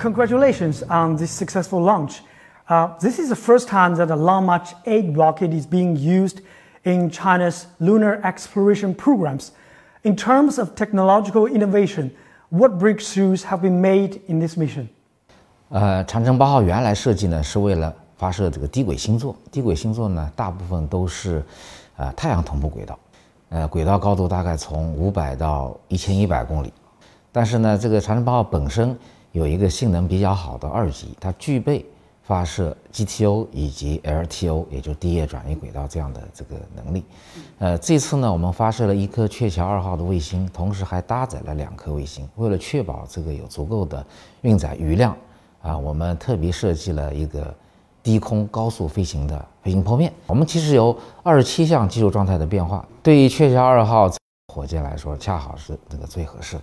congratulations on this successful launch. Uh, this is the first time that a Long March 8 rocket is being used in China's lunar exploration programs. In terms of technological innovation, what breakthroughs have been made in this mission? Uh, Chang'e-8 originally designed was to 呃，长征八号原来设计呢是为了发射这个低轨星座。低轨星座呢，大部分都是，呃，太阳同步轨道，呃，轨道高度大概从五百到一千一百公里。但是呢，这个长征八号本身有一个性能比较好的二级，它具备发射 GTO 以及 LTO，也就是低月转移轨道这样的这个能力。呃，这次呢，我们发射了一颗鹊桥二号的卫星，同时还搭载了两颗卫星。为了确保这个有足够的运载余量啊，我们特别设计了一个低空高速飞行的飞行剖面。我们其实有二十七项技术状态的变化，对于鹊桥二号火箭来说，恰好是那个最合适的。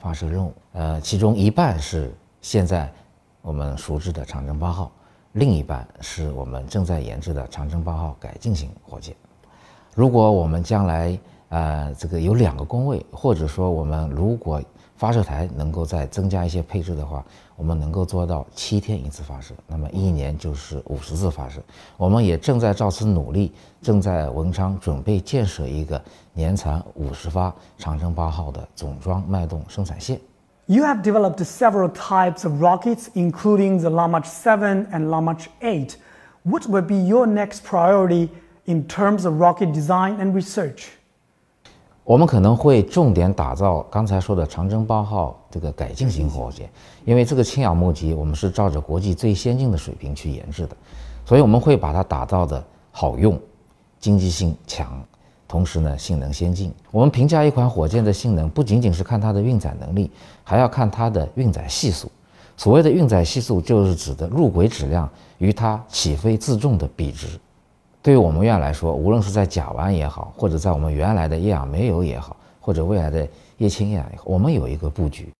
发射任务，呃，其中一半是现在我们熟知的长征八号，另一半是我们正在研制的长征八号改进型火箭。如果我们将来，呃，这个有两个工位，或者说我们如果发射台能够再增加一些配置的话，我们能够做到七天一次发射，那么一年就是五十次发射。我们也正在照此努力，正在文昌准备建设一个年产五十发长征八号的总装脉动生产线。You have developed several types of rockets, including the Lamarch 7 and Lamarch 8. What will be your next priority in terms of rocket design and research? 我们可能会重点打造刚才说的长征八号这个改进型火箭，因为这个氢氧木级我们是照着国际最先进的水平去研制的，所以我们会把它打造的好用、经济性强，同时呢性能先进。我们评价一款火箭的性能，不仅仅是看它的运载能力，还要看它的运载系数。所谓的运载系数，就是指的入轨质量与它起飞自重的比值。对于我们院来说，无论是在甲烷也好，或者在我们原来的液氧煤油也好，或者未来的液氢液，氧也好，我们有一个布局。